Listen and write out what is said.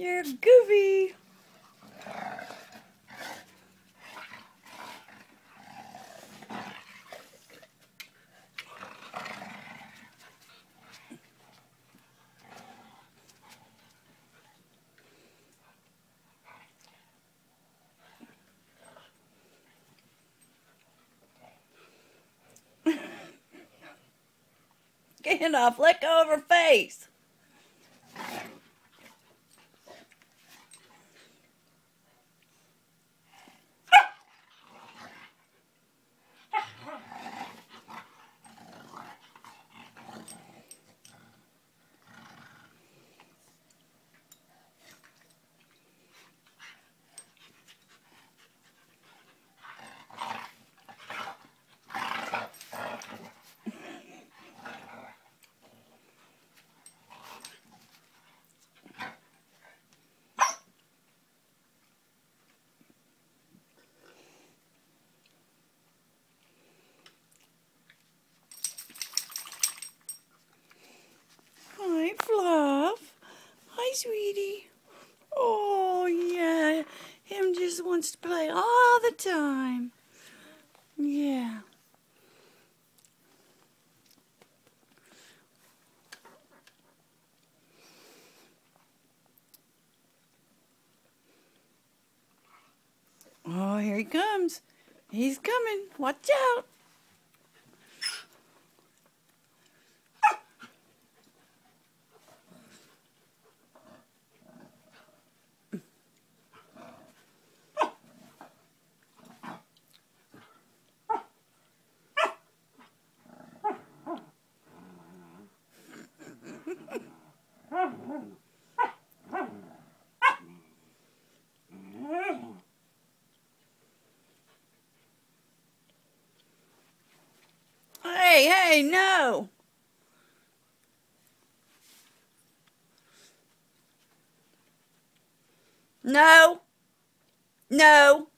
You're goofy. Gandalf, let go of her face. Hi, Fluff. Hi, sweetie. Oh, yeah. Him just wants to play all the time. Yeah. Oh, here he comes. He's coming. Watch out. Hey, no. No. No.